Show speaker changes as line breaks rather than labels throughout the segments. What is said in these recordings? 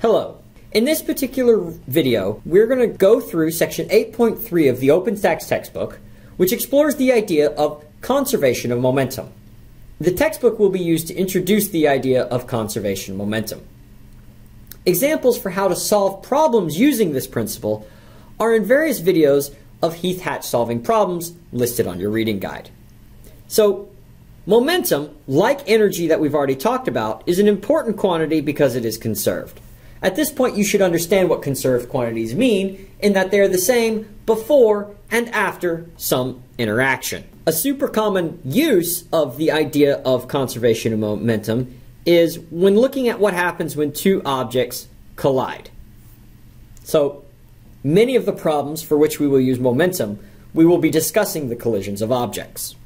Hello. In this particular video, we're going to go through section 8.3 of the OpenStax textbook, which explores the idea of conservation of momentum. The textbook will be used to introduce the idea of conservation momentum. Examples for how to solve problems using this principle are in various videos of Heath Hatch solving problems listed on your reading guide. So, momentum, like energy that we've already talked about, is an important quantity because it is conserved. At this point, you should understand what conserved quantities mean in that they're the same before and after some interaction. A super common use of the idea of conservation of momentum is when looking at what happens when two objects collide. So, many of the problems for which we will use momentum, we will be discussing the collisions of objects.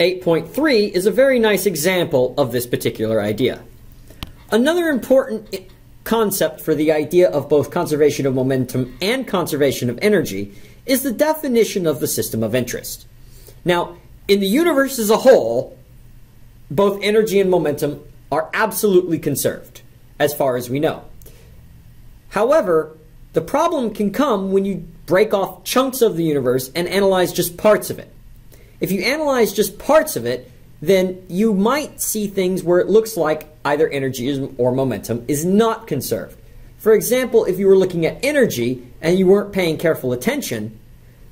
8.3 is a very nice example of this particular idea. Another important concept for the idea of both conservation of momentum and conservation of energy is the definition of the system of interest. Now, in the universe as a whole, both energy and momentum are absolutely conserved, as far as we know. However, the problem can come when you break off chunks of the universe and analyze just parts of it. If you analyze just parts of it, then you might see things where it looks like either energy or momentum is not conserved. For example, if you were looking at energy and you weren't paying careful attention,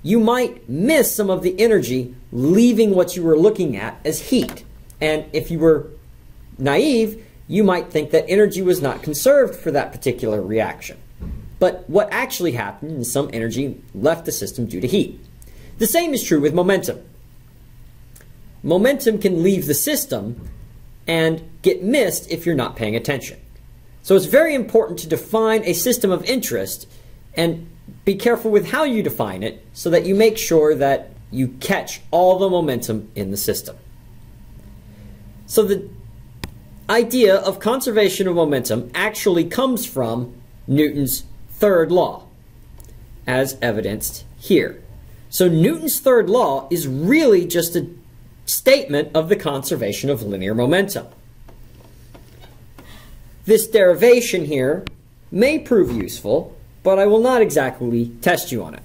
you might miss some of the energy leaving what you were looking at as heat. And if you were naive, you might think that energy was not conserved for that particular reaction. But what actually happened is some energy left the system due to heat. The same is true with momentum momentum can leave the system and get missed if you're not paying attention. So it's very important to define a system of interest and be careful with how you define it so that you make sure that you catch all the momentum in the system. So the idea of conservation of momentum actually comes from Newton's third law, as evidenced here. So Newton's third law is really just a statement of the conservation of linear momentum. This derivation here may prove useful, but I will not exactly test you on it.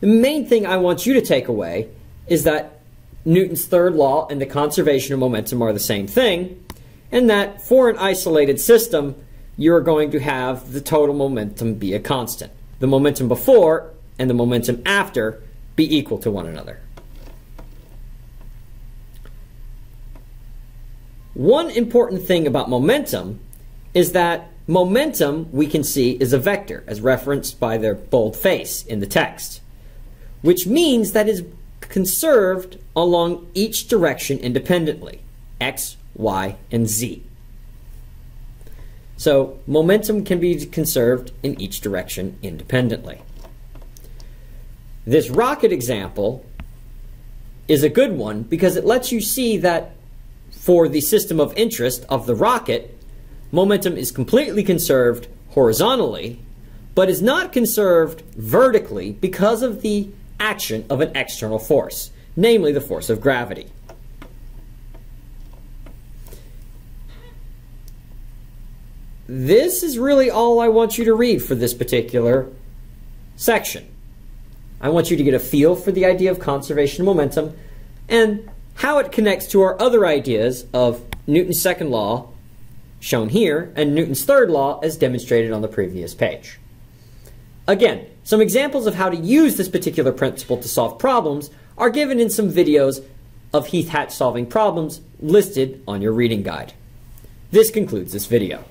The main thing I want you to take away is that Newton's third law and the conservation of momentum are the same thing, and that for an isolated system, you're going to have the total momentum be a constant. The momentum before and the momentum after be equal to one another. One important thing about momentum is that momentum, we can see, is a vector, as referenced by their bold face in the text, which means that is conserved along each direction independently, x, y, and z. So momentum can be conserved in each direction independently. This rocket example is a good one because it lets you see that for the system of interest of the rocket, momentum is completely conserved horizontally, but is not conserved vertically because of the action of an external force, namely the force of gravity. This is really all I want you to read for this particular section. I want you to get a feel for the idea of conservation of momentum and how it connects to our other ideas of Newton's second law, shown here, and Newton's third law, as demonstrated on the previous page. Again, some examples of how to use this particular principle to solve problems are given in some videos of Heath Hatch solving problems listed on your reading guide. This concludes this video.